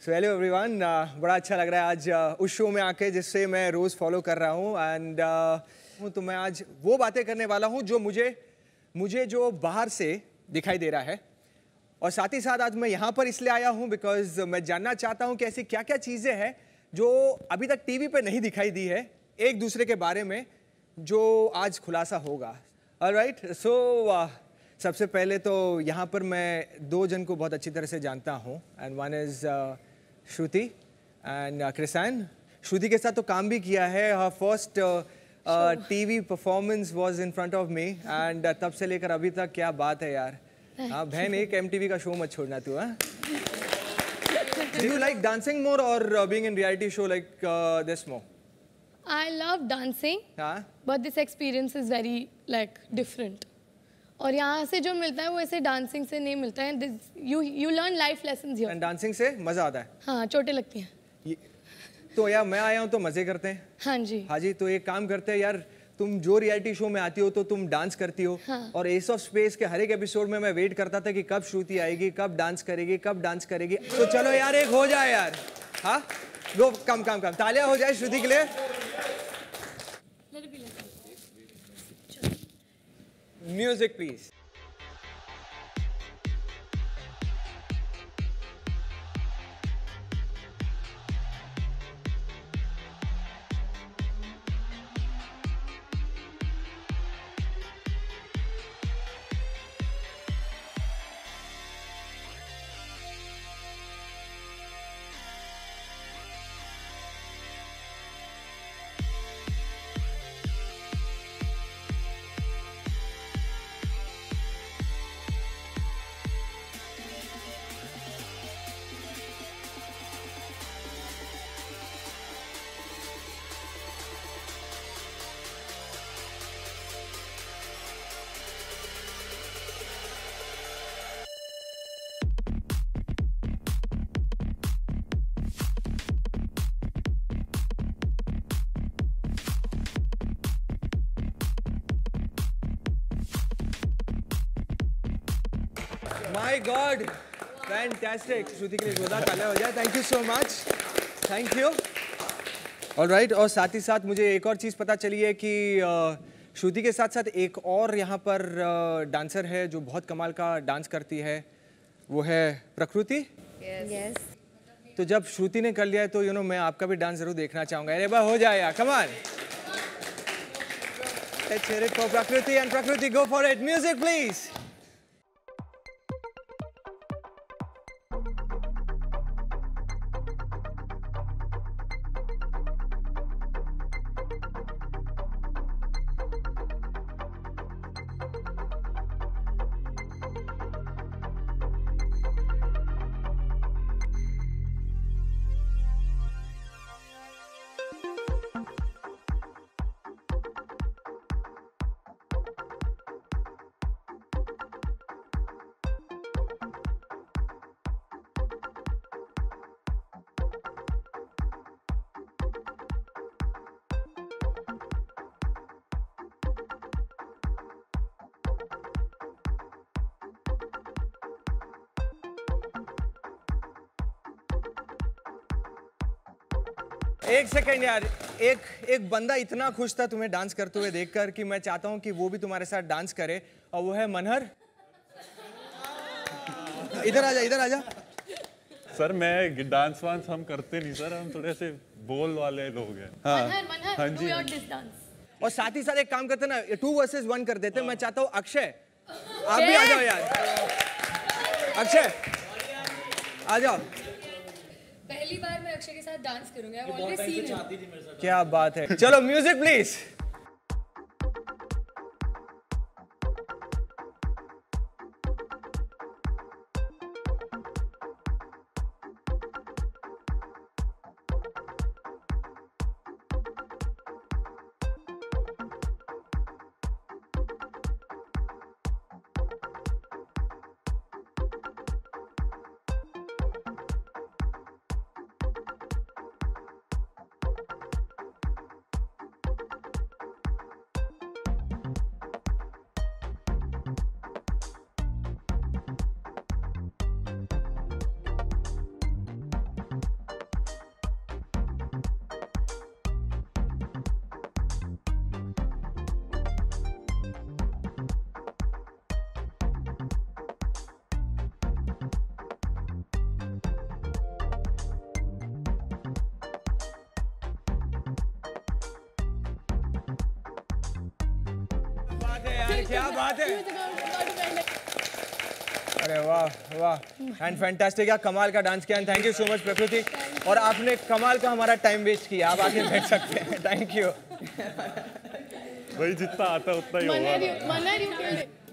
So hello everyone बड़ा अच्छा लग रहा है आज uh, उस शो में आके जिससे मैं रोज़ फॉलो कर रहा हूँ एंड uh, तो मैं आज वो बातें करने वाला हूँ जो मुझे मुझे जो बाहर से दिखाई दे रहा है। और साथ ही साथ आज मैं यहाँ पर इसलिए आया हूँ बिकॉज़ मैं जानना चाहता हूँ कि ऐसी क्या क्या चीज़ें हैं जो अभी तक टीवी पे नहीं दिखाई दी है एक दूसरे के बारे में जो आज खुलासा होगा। राइट सो सबसे पहले तो यहाँ पर मैं दो जन को बहुत अच्छी तरह से जानता हूँ and one is Shruti and Krishna Shruti के साथ तो काम भी किया है first T V performance was in front of me and तब से लेकर अभी तक क्या बात है यार हाँ बहन एक एम टी वी का शो मत छोड़ना तू यू लाइक डांसिंग मोर और being in reality show like this more I love dancing but this experience is very like different और यहाँ से जो मिलता है वो ऐसे डांसिंग से नहीं मिलता है। This you you learn life lesson here and dancing से मज़ा आता है। हाँ चोटें लगती हैं। तो यार मैं आया हूँ तो मज़े करते हैं। हाँ जी। हाँ जी तो एक काम करते हैं यार तुम जो रियलिटी शो में आती हो तो तुम डांस करती हो। हाँ। और एस ऑफ़ स्पेस के हर एक एपिसोड में मैं वेट करता था कि कब श्रुति आएगी कब डांस करेगी कब डांस करेगी। तो चलो यार एक हो जाए यार। हाँ? वो कम कम कम। तालियाँ हो जाए श्रुति के लिए। Music please my God fantastic Shruti के लिए जोरदार तालियाँ हो। जाए thank you so much thank you alright और साथ ही साथ मुझे एक और चीज़ पता चली है कि श्रुति के साथ साथ एक और यहाँ पर डांसर है जो बहुत कमाल का डांस करती है। वो है प्रकृति। यस तो जब श्रुति ने कर लिया है तो यू नो मैं आपका भी डांस ज़रूर देखना चाहूँगा। अरे बा हो जाए कमाल कमान Let's hear it for Prakriti and Prakriti go for it. Music please. एक सेकंड यार एक एक बंदा इतना खुश था तुम्हें डांस करते हुए देखकर कि मैं चाहता हूँ कि वो भी तुम्हारे साथ डांस करे और वो है मनहर। इधर आजा इधर आजा। सर मैं डांस वांस हम करते नहीं सर हम थोड़े से बोल वाले लोग हैं। मनहर मनहर हाँ जी, हाँ और साथ ही साथ एक काम करते ना टू वर्सेस वन कर देते मैं चाहता हूँ अक्षय। आप भी आ जाओ यार। अक्षय आ जाओ पहली बार मैं अक्षय के साथ डांस करूँगी। क्या बात है। चलो म्यूज़िक प्लीज़ यार क्या बात है। अरे वाह वाह। एंड फैंटास्टिक यार कमाल का डांस किया and thank you so much Prakriti. और आपने कमाल का हमारा टाइम वेस्ट किया आप आके बैठ सकते हैं। थैंक यू भाई जितना आता है उतना ही होगा.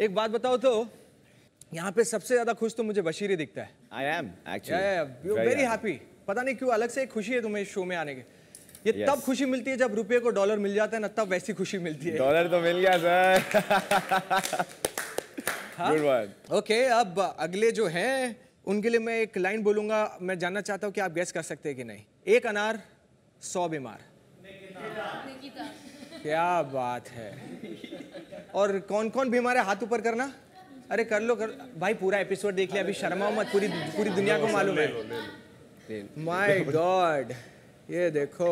एक बात बताओ तो यहाँ पे सबसे ज़्यादा खुश तो मुझे बशीर ही दिखता है। I am actually. Very happy पता नहीं क्यों अलग से एक खुशी है तुम्हें इस शो में आने के। ये Yes. तब खुशी मिलती है जब रुपये को डॉलर मिल जाता है ना तब वैसी खुशी मिलती है। डॉलर तो मिल गया सर ओके अब अगले जो हैं उनके लिए मैं एक लाइन बोलूँगा। मैं जानना चाहता हूँ कि आप गैस कर सकते हैं कि नहीं। एक अनार सौ बीमार। क्या बात है। और कौन कौन बीमार है हाथ ऊपर करना? अरे कर लो कर। भाई पूरा एपिसोड देख लिया अभी शर्मा मत पूरी पूरी दुनिया को मालूम है। माय गॉड ये देखो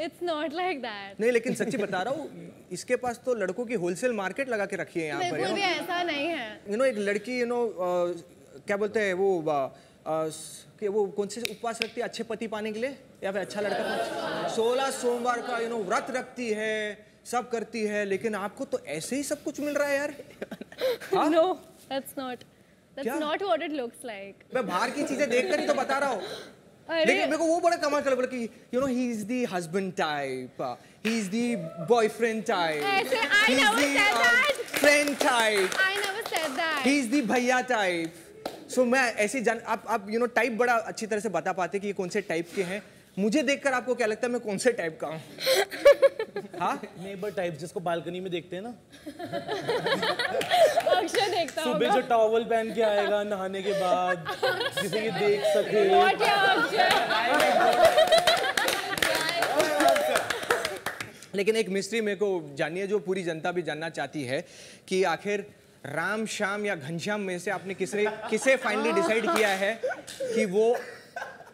It's not like that. नहीं लेकिन सच्ची बता रहा हूँ इसके पास तो लड़कों की होलसेल मार्केट लगा के रखी है यहाँ पर बिल्कुल भी ऐसा नहीं है यू you नो know, एक लड़की यू you नो know, क्या बोलते हैं वो uh, uh, कि वो कौन से उपवास रखती है अच्छे पति पाने के लिए या फिर अच्छा लड़का सोलह सोमवार का यू नो व्रत रखती है सब करती है लेकिन आपको तो ऐसे ही सब कुछ मिल रहा है यार that's not. That's क्या? not what it looks like. मैं बाहर की चीज़ें देखकर ही तो बता रहा हूँ लेकिन मेरे को वो बड़ा कमाल बोला कि you know he is the husband type he is the boyfriend type ऐसे I never said that. Friend type I never said that he is the bhaiya type so मैं ऐसे जान आप आप यू नो टाइप बड़ा अच्छी तरह से बता पाते कि ये कौन से टाइप के हैं। मुझे देखकर आपको क्या लगता है मैं कौन से टाइप का हूँ? हाँ? नेबर टाइप जिसको बालकनी में देखते हैं ना। अक्षय देखता सुबह जो टॉवल पहन के आएगा नहाने के बाद जिसे ये देख सके। लेकिन एक मिस्ट्री मेरे को जानिए जो पूरी जनता भी जानना चाहती है कि आखिर राम श्याम या घनश्याम में से आपने किसे किसे फाइनली डिसाइड किया है कि वो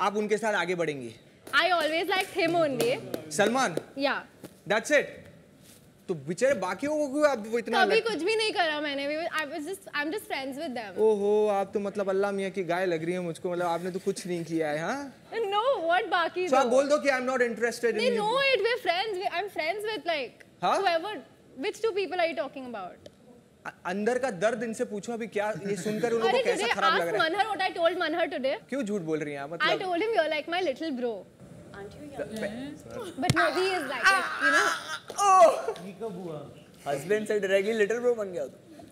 आप उनके साथ आगे बढ़ेंगी? I always liked him only. Salman? Yeah. That's it तो बेचारे बाकियों को क्यों आप वो इतना कभी कुछ भी नहीं करा मैंने भी I was just I'm just friends with them. ओहो आप तो मतलब अल्लाह मियाँ की गाय लग रही है मुझको मतलब आपने तो कुछ नहीं किया है हाँ No, what बाकी तो आप? बोल दो कि I am not interested in it. We're friends. We- I'm friends with like Huh? whoever. Which two people are you talking about? अंदर का दर्द इनसे पूछो अभी क्या ये सुनकर उन लोगों अरे को कैसा खराब लग रहा है Manhar what I told Manhar today. क्यों झूठ बोल रही हैं आप मतलब told him you're like my little bro. aren't you young? Mm. But no, he is ये ah, ah, ah, oh! कब हुआ? Husband से directly letter bro बन गया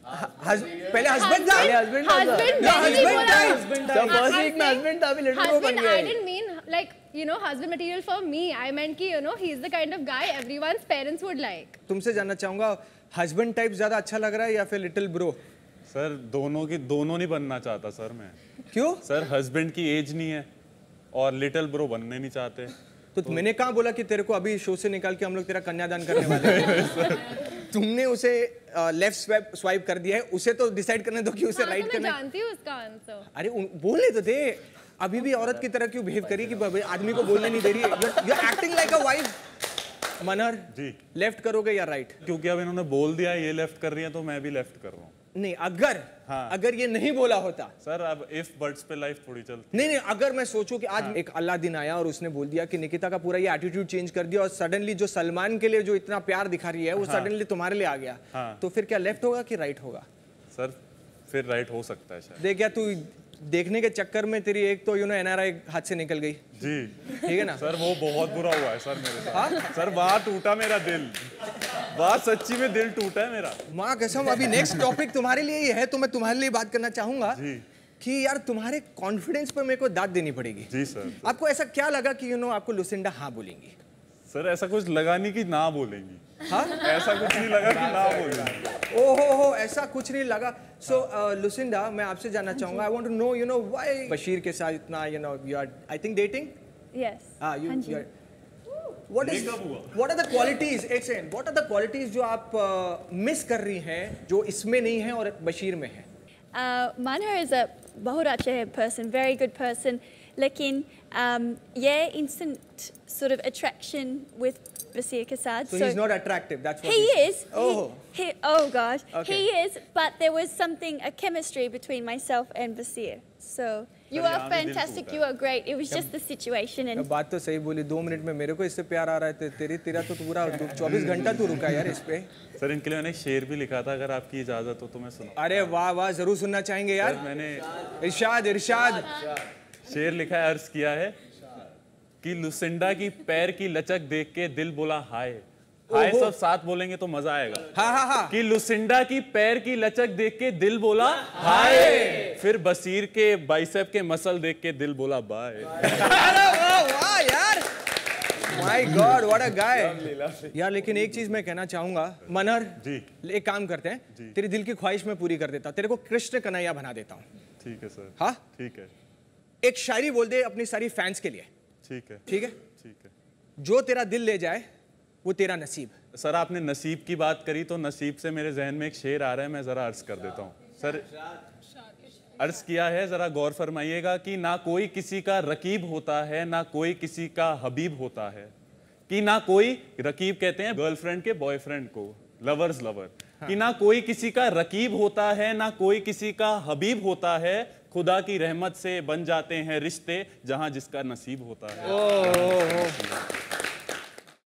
हाँ, हाँ, हाँ, पहले हस्बैंड था। हस्बैंड था। हस्बैंड था हस्बैंड था। बस एक में हस्बैंड था भी लड़का हो बन गया I didn't mean like you know husband material for me I meant कि you know he is the kind of guy everyone's parents would like तुमसे जानना चाहूँगा हस्बैंड टाइप ज़्यादा अच्छा लग रहा है या फिर लिटिल ब्रो सर दोनों की दोनों नहीं बनना चाहता सर मैं। क्यों? सर हस्बैंड की एज नहीं है। और लिटिल ब्रो बनने नहीं चाहते। तो तो मैंने कहा बोला कि तेरे को अभी शो से निकाल के हम लोग तेरा कन्यादान करने वाले हैं? तुमने उसे लेफ़्ट स्वाइप स्वाइप कर दिया है उसे तो डिसाइड करने दो कि उसे हाँ, तो राइट करना जानती हूँ उसका आंसर. अरे उन- बोलने तो दे। अभी भी औरत की तरह क्यों बिहेव करी कि आदमी को बोलने नहीं दे रही है? You acting like a wife Manhar ji. Left करोगे या राइट क्योंकि अब इन्होंने बोल दिया ये लेफ़्ट कर रही है तो मैं भी लेफ़्ट कर। रहा हूँ नहीं अगर हाँ। अगर ये नहीं बोला होता सर अब इफ़ बर्ड्स पे लाइफ थोड़ी चलती नहीं नहीं अगर मैं सोचूं कि आज हाँ। एक अल्लाह दिन आया और उसने बोल दिया कि निकिता का पूरा ये एटीट्यूड चेंज कर दिया और सडनली जो सलमान के लिए जो इतना प्यार दिखा रही है वो सडनली तुम्हारे लिए आ गया हाँ। तो फिर क्या लेफ़्ट होगा कि राइट होगा सर फिर राइट हो सकता है देख गया तू देखने के चक्कर में तेरी एक तो यू नो एनआरआई हाथ से निकल गई। जी। ठीक है ना? सर वो बहुत बुरा हुआ है सर मेरे साथ। सर वहाँ टूटा मेरा दिल। वहाँ सच्ची में दिल टूटा है मेरा। माँ कसम अभी नेक्स्ट टॉपिक तुम्हारे लिए ही है तो मैं तुम्हारे लिए बात करना चाहूँगा जी। कि यार तुम्हारे कॉन्फिडेंस पर मेरे को दाद देनी पड़ेगी। जी सर। आपको ऐसा क्या लगा कि यू नो आपको लुसिंडा हाँ बोलेंगी? सर ऐसा कुछ लगा नहीं कि ना बोलेंगी। हाँ ऐसा कुछ नहीं लगा कि ना बोलेंगी ओ हो हो ऐसा कुछ नहीं लगा सो लुसिंडा मैं आपसे जानना चाहूँगा I want to know you know why Bashir के साथ इतना you know you are I think dating. हाँ you. You. What are the qualities एक सेकंड व्हाट आर द क्वालिटीज जो आप मिस कर रही हैं जो इसमें नहीं है और बशीर में है Uh, Manhar is a बहुत अच्छा है person, very good person. लेकिन um, ये instant sort of attraction with Basir के साथ. So he's not attractive. That's what He is. Oh. He, he, oh gosh. Okay. He is, but there was something, a chemistry between myself and Basir. So you are fantastic. You are great. It was just the situation and बात तो सही बोली दो minute में मेरे को इससे प्यार आ रहा है ते- तेरी तेरा तो पूरा चौबीस घंटा तू रुका यार इस पे सर इनके लिए मैंने शेर भी लिखा था अगर आपकी इजाज़त हो तो मैं सुना अरे वाह वाह ज़रूर सुनना चाहेंगे यार मैंने इरशाद इरशाद शेर लिखा है अर्ज़ किया है कि लुसिंडा की पैर की लचक देख के दिल बोला हाय। हाय सब साथ बोलेंगे तो मज़ा आएगा। हाँ हाँ हाँ। कि लुसिंडा की पैर की लचक देख के दिल बोला हाय। फिर बसीर के बाइसेप के मसल देख के दिल बोला bye. My God what a guy यार लेकिन एक चीज़ मैं कहना चाहूँगा। मनहर जी। एक काम करते हैं। तेरी दिल की ख्वाहिश में पूरी कर देता तेरे को कृष्ण कन्हैया बना देता हूँ। ठीक है सर। हाँ? ठीक है। एक शायरी बोल दे अपनी सारी फैंस के लिए। ठीक है। ठीक है? ठीक है। जो तेरा दिल ले जाए वो तेरा नसीब। सर आपने नसीब की बात करी तो नसीब से मेरे जहन में एक शेर आ रहा है मैं जरा अर्ज़ कर देता हूँ। सर अर्ज़ किया है जरा गौर फरमाइएगा कि ना कोई किसी का रकीब होता है ना कोई किसी का हबीब होता है। कि ना कोई रकीब कहते हैं गर्लफ्रेंड के बॉयफ्रेंड को लवर्स लवर। हाँ। कि ना कोई किसी का रकीब होता है ना कोई किसी का हबीब होता है खुदा की रहमत से बन जाते हैं रिश्ते जहाँ जिसका नसीब होता है।